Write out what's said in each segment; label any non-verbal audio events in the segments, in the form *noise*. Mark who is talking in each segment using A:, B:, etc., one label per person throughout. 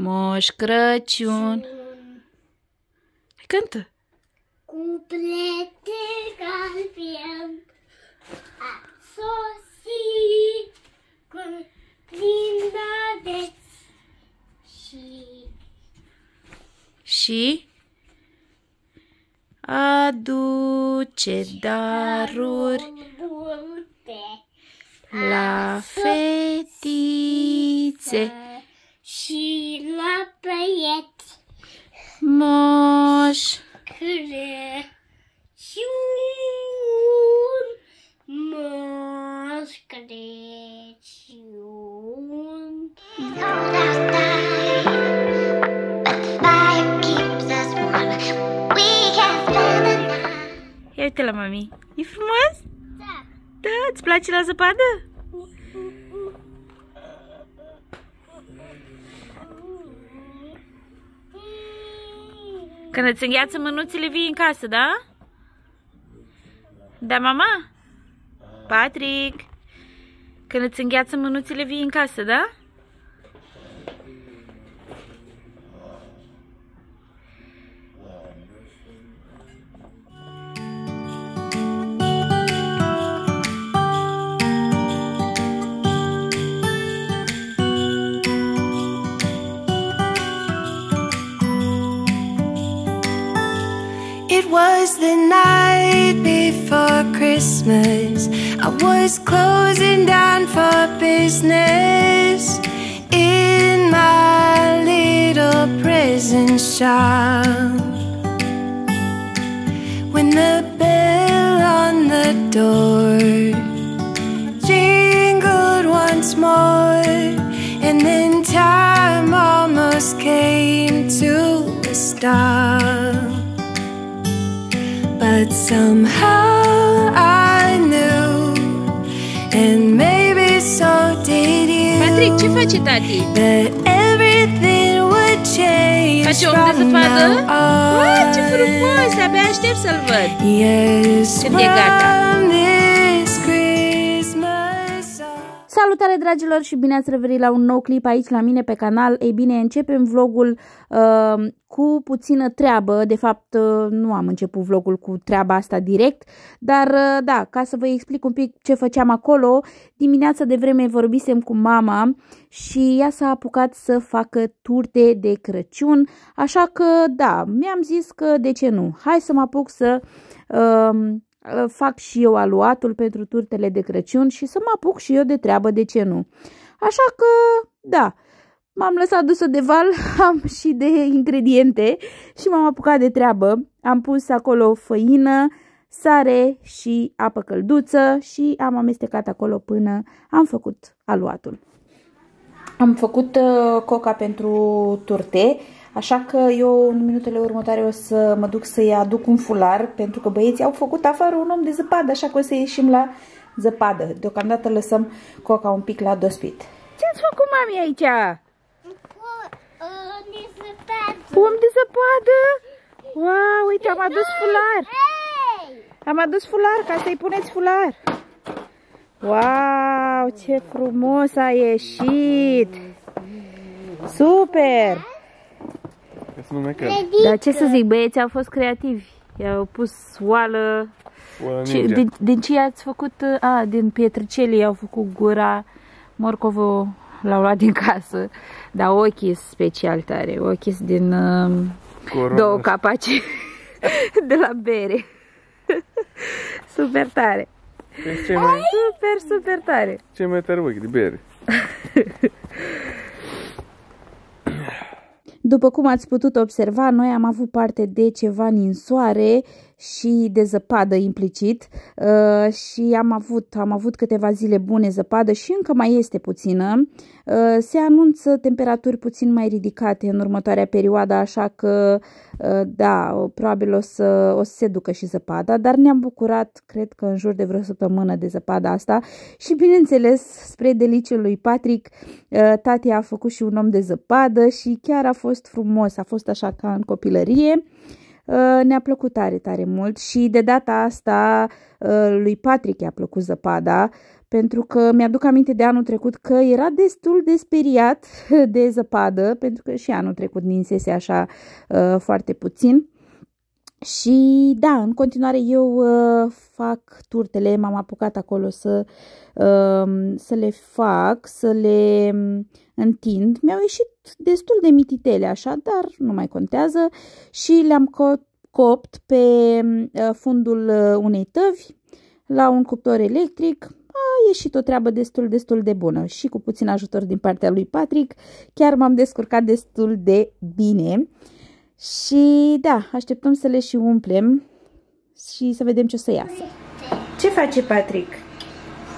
A: Moș Crăciun. Hai, Cântă.
B: Cu plete galben a sosit cu lindadeț și
A: Și aduce daruri
B: multe
A: la fetițe.
B: Și la băieți
A: Moș
B: Crăciun, Moș Crăciun.
A: Ia uite la mami. E frumos?
B: Da.
A: Da, îți place la zăpadă? Când îți îngheață mânuțele vii în casă, da? Da, mama? Patrick? Când îți îngheață mânuțele vii în casă, da?
C: The night before Christmas. I was closing down for business in my little present shop. When the bell on the door jingled once more, and then time almost came to a stop. But somehow I knew, and maybe so did you,
A: Patrick, ce face tati?
C: that everything would change
A: Face om de
C: from
A: zăpadă?
C: now
A: Uai, ce
C: on.
A: frumos! Abia aștept să-l văd.
C: Yes,
A: Când e gata. Salutare dragilor și bine ați revenit la un nou clip aici la mine pe canal. Ei bine, începem vlogul uh, cu puțină treabă. De fapt, uh, nu am început vlogul cu treaba asta direct, dar uh, da, ca să vă explic un pic ce făceam acolo, dimineața de vreme vorbisem cu mama și ea s-a apucat să facă turte de Crăciun, așa că da, mi-am zis că de ce nu, hai să mă apuc să... Uh, fac și eu aluatul pentru turtele de Crăciun și să mă apuc și eu de treabă, de ce nu. Așa că, da, m-am lăsat dusă de val, *laughs* am și de ingrediente și m-am apucat de treabă. Am pus acolo făină, sare și apă călduță și am amestecat acolo până am făcut aluatul. Am făcut uh, coca pentru turte, așa că eu în minutele următoare o să mă duc să-i aduc un fular, pentru că băieții au făcut afară un om de zăpadă, așa că o să ieșim la zăpadă. Deocamdată lăsăm coca un pic la dospit. Ce-ați făcut, mami, aici? Om de zăpadă? Wow, uite, am adus fular. Am adus fular ca să-i puneți fular. Wow, ce frumos a ieșit! Super!
D: Ca să nu mai cad.
A: Dar ce să zic, băieții au fost creativi. I-au pus oală.
D: Oala
A: Ce,
D: ninja.
A: din, din ce ați făcut? A, din pietrăcelii au făcut gura. Morcovul l-au luat din casă. Dar ochii sunt special tare. Ochii sunt din uh,
D: Corona.
A: două capaci *laughs* de la bere. *laughs* super tare.
D: Deci cei mai,
A: Super, super tare.
D: cei mai tare ochi de bere. *laughs*
A: După cum ați putut observa, noi am avut parte de ceva ninsoare și de zăpadă implicit uh, și am avut, am avut câteva zile bune zăpadă și încă mai este puțină. Uh, se anunță temperaturi puțin mai ridicate în următoarea perioadă, așa că uh, da, probabil o să, o să se ducă și zăpada, dar ne-am bucurat, cred că în jur de vreo săptămână de zăpada asta și bineînțeles, spre deliciul lui Patrick, uh, tati a făcut și un om de zăpadă și chiar a fost frumos, a fost așa ca în copilărie. Uh, Ne-a plăcut tare, tare mult și de data asta uh, lui Patrick i-a plăcut zăpada pentru că mi-aduc aminte de anul trecut că era destul de speriat *laughs* de zăpadă, pentru că și anul trecut ninsese așa uh, foarte puțin. Și da, în continuare eu uh, fac turtele, m-am apucat acolo să, uh, să le fac, să le um, întind. Mi-au ieșit destul de mititele așa, dar nu mai contează și le-am co- copt pe uh, fundul uh, unei tăvi la un cuptor electric. A ieșit o treabă destul, destul de bună și cu puțin ajutor din partea lui Patrick. Chiar m-am descurcat destul de bine. Și da, așteptăm să le și umplem și să vedem ce o să iasă. Ce face Patrick?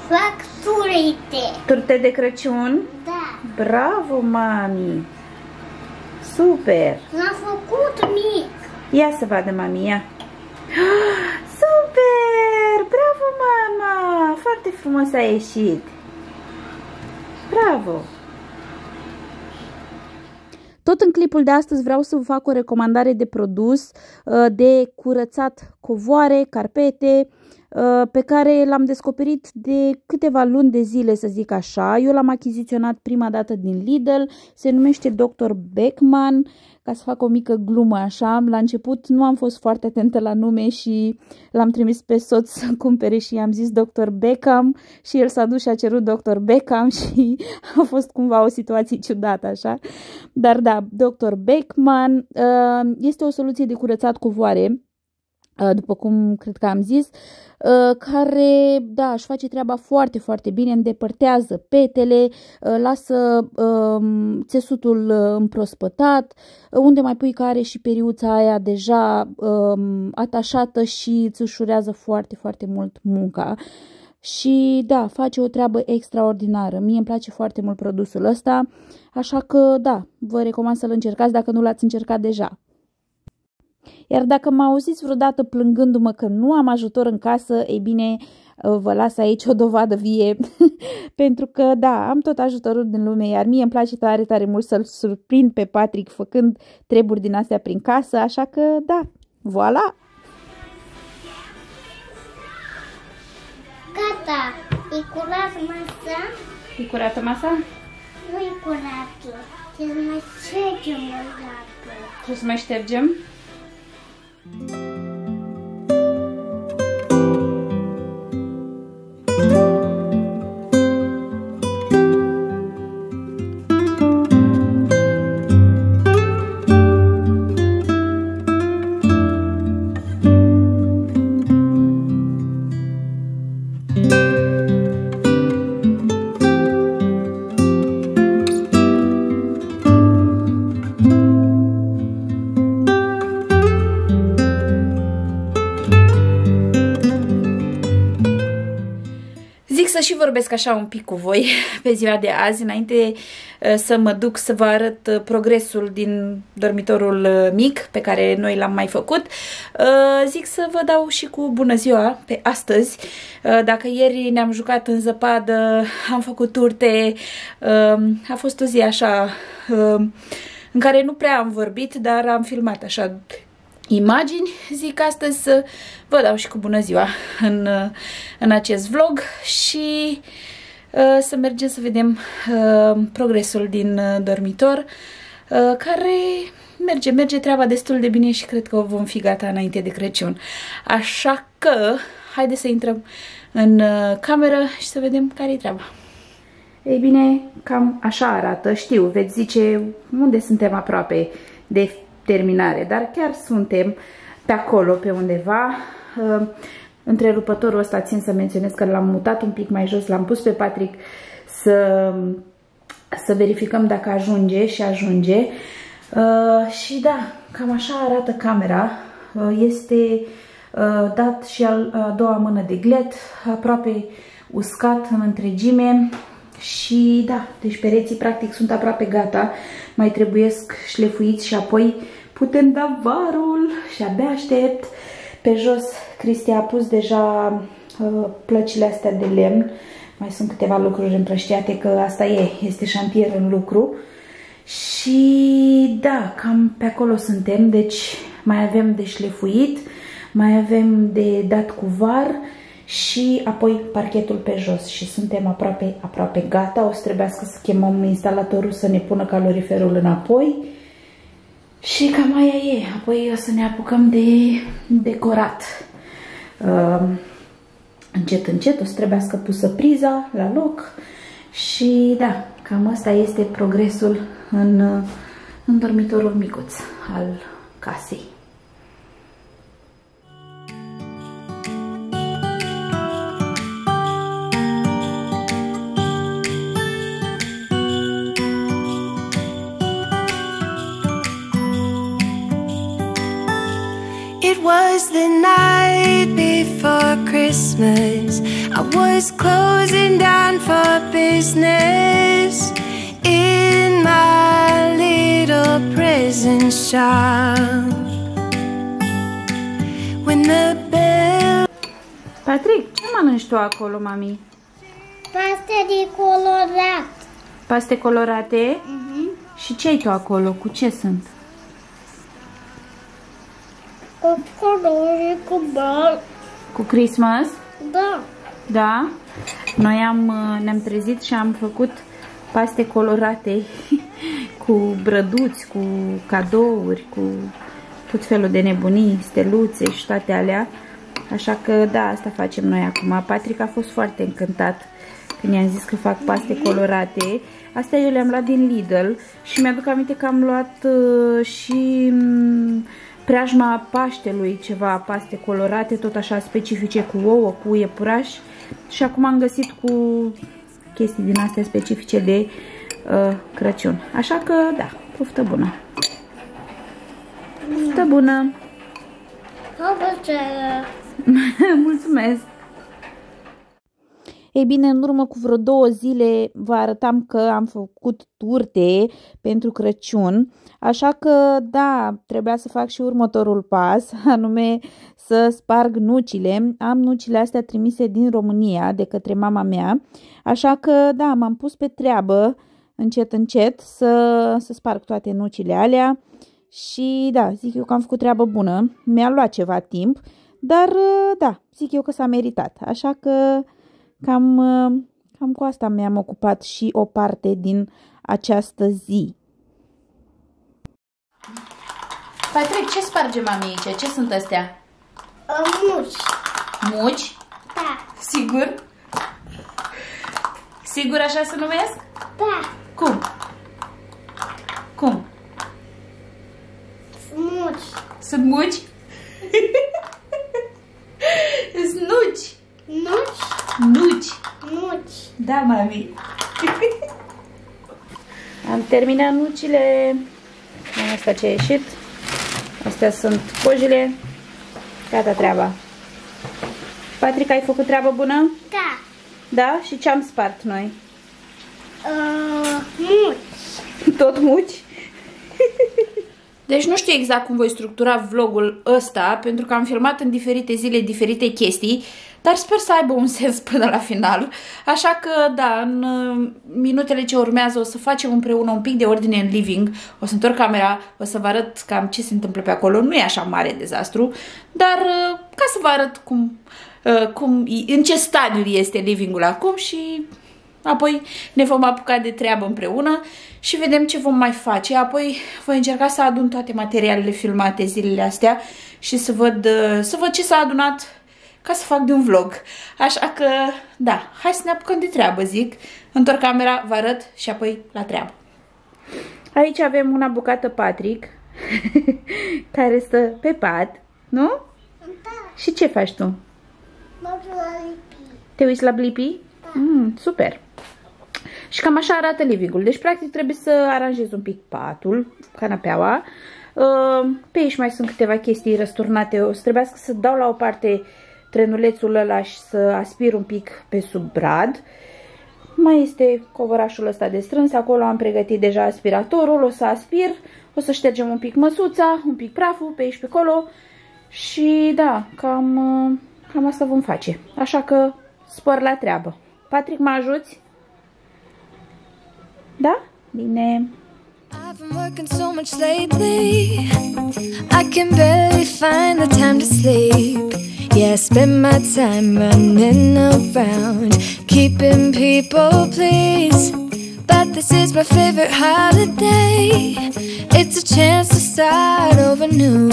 B: Fac turete.
A: Turte de Crăciun?
B: Da.
A: Bravo, mami! Super!
B: L-am făcut mic.
A: Ia să vadă, mami, ia. *gasps* Super! Bravo, mama! Foarte frumos a ieșit. Bravo! Tot în clipul de astăzi vreau să vă fac o recomandare de produs uh, de curățat covoare, carpete, uh, pe care l-am descoperit de câteva luni de zile, să zic așa. Eu l-am achiziționat prima dată din Lidl, se numește Dr. Beckman ca să fac o mică glumă așa. La început nu am fost foarte atentă la nume și l-am trimis pe soț să cumpere și i-am zis Dr. Beckham și el s-a dus și a cerut Dr. Beckham *laughs* și a fost cumva o situație ciudată așa. Dar da, Dr. Beckman uh, este o soluție de curățat covoare Uh, după cum cred că am zis, uh, care, da, își face treaba foarte, foarte bine, îndepărtează petele, uh, lasă um, țesutul împrospătat, unde mai pui care și periuța aia deja um, atașată și îți ușurează foarte, foarte mult munca. Și da, face o treabă extraordinară. Mie îmi place foarte mult produsul ăsta, așa că da, vă recomand să-l încercați dacă nu l-ați încercat deja. Iar dacă mă auziți vreodată plângându-mă că nu am ajutor în casă, ei bine, uh, vă las aici o dovadă vie, *laughs* pentru că, da, am tot ajutorul din lume, iar mie îmi place tare, tare mult să-l surprind pe Patrick făcând treburi din astea prin casă, așa că, da, voilà!
B: Gata. E curat masa?
A: E curată masa?
B: Nu e curată. Trebuie să mai ștergem o dată.
A: Trebuie să mai ștergem? Să și vorbesc așa un pic cu voi *laughs* pe ziua de azi, înainte uh, să mă duc să vă arăt uh, progresul din dormitorul uh, mic pe care noi l-am mai făcut. Zic să vă dau și cu bună ziua pe astăzi. Dacă ieri ne-am jucat în zăpadă, *laughs* am făcut turte, a fost o zi așa în care nu prea am vorbit, dar am filmat așa imagini. Zic astăzi să vă dau și cu bună ziua în, în acest vlog și uh, să mergem să vedem uh, progresul din uh, dormitor, uh, care merge, merge treaba destul de bine și cred că o vom fi gata înainte de Crăciun. Așa că, haideți să intrăm în uh, cameră și să vedem care-i treaba. Ei bine, cam așa arată, știu, veți zice unde suntem aproape de terminare, dar chiar suntem pe acolo, pe undeva. Uh, întrerupătorul ăsta țin să menționez că l-am mutat un pic mai jos, l-am pus pe Patrick să, să verificăm dacă ajunge și ajunge. Uh, și da, cam așa arată camera. Uh, este dat și a doua mână de glet, aproape uscat în întregime. Și da, deci pereții practic sunt aproape gata, mai trebuiesc șlefuiți și apoi putem da varul și abia aștept. Pe jos Cristi a pus deja uh, plăcile astea de lemn, mai sunt câteva lucruri împrăștiate că asta e, este șantier în lucru. Și da, cam pe acolo suntem, deci mai avem de șlefuit, mai avem de dat cu var și apoi parchetul pe jos și suntem aproape, aproape gata. O să trebuiască să chemăm instalatorul să ne pună caloriferul înapoi și cam aia e. Apoi o să ne apucăm de decorat. Uh, încet, încet o să trebuiască pusă priza la loc și da, cam asta este progresul în, în dormitorul micuț al casei.
C: Was the night before Christmas. I was closing down for business in my little present shop. When the bell
A: Patrick, ce mănânci tu acolo, mami?
B: Paste de colorat.
A: Paste colorate? Mhm. Și ce ai tu acolo? Cu ce sunt?
B: Cu colori, cu bal.
A: Cu Christmas?
B: Da.
A: Da? Noi am, uh, ne-am trezit și am făcut paste colorate *laughs* cu brăduți, cu cadouri, cu tot felul de nebunii, steluțe și toate alea. Așa că da, asta facem noi acum. Patrick a fost foarte încântat când i-am zis că fac paste colorate. Astea eu le-am luat din Lidl și mi-aduc aminte că am luat uh, și mm, preajma Paștelui ceva paste colorate, tot așa specifice cu ouă, cu iepuraș și acum am găsit cu chestii din astea specifice de uh, Crăciun. Așa că da, poftă bună! Poftă bună!
B: Ca plăcere. *laughs*
A: Mulțumesc! Ei bine, în urmă cu vreo două zile vă arătam că am făcut turte pentru Crăciun, așa că da, trebuia să fac și următorul pas, *laughs* anume să sparg nucile. Am nucile astea trimise din România de către mama mea, așa că da, m-am pus pe treabă încet, încet să, să sparg toate nucile alea și da, zic eu că am făcut treabă bună. Mi-a luat ceva timp, dar da, zic eu că s-a meritat, așa că Cam, uh, cam cu asta mi-am ocupat și o parte din această zi. Patrick, ce sparge mami aici? Ce sunt astea?
B: Muci.
A: Muci?
B: Da.
A: Sigur? Sigur așa se numesc?
B: Da.
A: Cum? Cum?
B: Muci.
A: Sunt muci? *laughs* Sunt Da, mami. *laughs* Am terminat nucile. Asta ce a ieșit. Astea sunt cojile. Gata treaba. Patrick, ai făcut treabă bună?
B: Da.
A: Da? Și ce am spart noi?
B: Uh, muci. *laughs*
A: Tot muci? Deci nu știu exact cum voi structura vlogul ăsta, pentru că am filmat în diferite zile diferite chestii, dar sper să aibă un sens până la final. Așa că, da, în uh, minutele ce urmează o să facem împreună un pic de ordine în living, o să întorc camera, o să vă arăt cam ce se întâmplă pe acolo, nu e așa mare dezastru, dar uh, ca să vă arăt cum, uh, cum, în ce stadiu este livingul acum și Apoi ne vom apuca de treabă împreună și vedem ce vom mai face. Apoi voi încerca să adun toate materialele filmate zilele astea și să văd, să văd ce s-a adunat ca să fac de un vlog. Așa că, da, hai să ne apucăm de treabă, zic. Întorc camera, vă arăt și apoi la treabă. Aici avem una bucată Patrick, *laughs* care stă pe pat, nu?
B: Da.
A: Și ce faci tu?
B: Mă duc la lipi.
A: Te uiți la Blippi? Mm, super! Și cam așa arată living-ul. Deci, practic, trebuie să aranjez un pic patul, canapeaua. Uh, Pe aici mai sunt câteva chestii răsturnate. O să trebuiască să dau la o parte trenulețul ăla și să aspir un pic pe sub brad. Mai este covorașul ăsta de strâns. Acolo am pregătit deja aspiratorul. O să aspir. O să ștergem un pic măsuța, un pic praful pe aici pe acolo. Și da, cam, uh, cam asta vom face. Așa că spor la treabă. Patrick, mă ajuți? Da? Bine.
C: I've been working so much lately, I can barely find the time to sleep. Yeah, I spend my time running around, keeping people pleased. But this is my favorite holiday. It's a chance to start over new.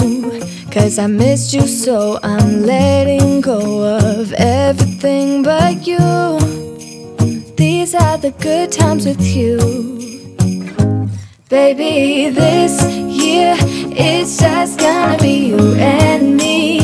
C: Cause I missed you, so I'm letting go of everything but you. These are the good times with you. Baby, this year it's just gonna be you and me.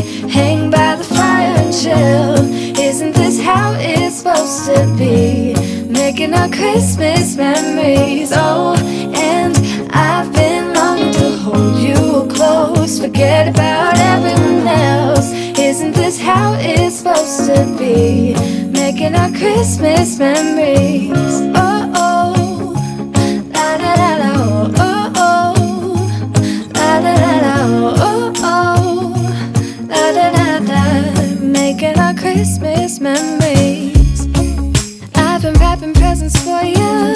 C: Chill. Isn't this how it's supposed to be? Making our Christmas memories. Oh, and I've been longing to hold you close. Forget about everyone else. Isn't this how it's supposed to be? Making our Christmas memories. Oh. Christmas memories. I've been wrapping presents for you.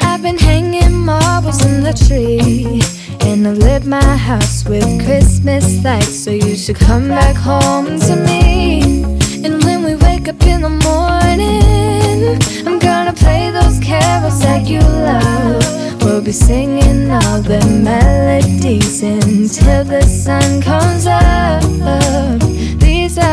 C: I've been hanging marbles in the tree. And I've lit my house with Christmas lights. So you should come back home to me. And when we wake up in the morning, I'm gonna play those carols that you love. We'll be singing all the melodies until the sun comes up.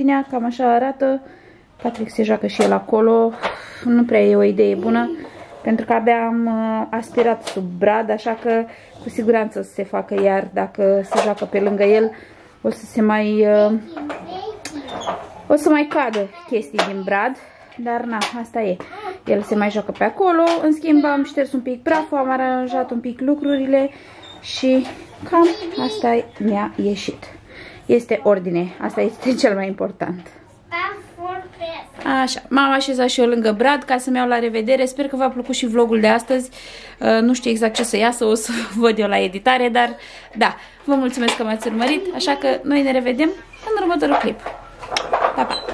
A: terminat ordinea, cam așa arată. Patrick se joacă și el acolo. Nu prea e o idee bună, pentru că abia am uh, aspirat sub brad, așa că cu siguranță o să se facă iar dacă se joacă pe lângă el. O să se mai... Uh, o să mai cadă chestii din brad, dar na, asta e. El se mai joacă pe acolo, în schimb am șters un pic praful, am aranjat un pic lucrurile și cam asta mi-a ieșit. Este ordine, asta este *laughs* cel mai important. Așa, m-am așezat și eu lângă Brad ca să-mi iau la revedere. Sper că v-a plăcut și vlogul de astăzi. Uh, nu știu exact ce să iasă, o să *laughs* văd eu la editare, dar da, vă mulțumesc că m-ați urmărit, așa că noi ne revedem în următorul clip. Pa, pa!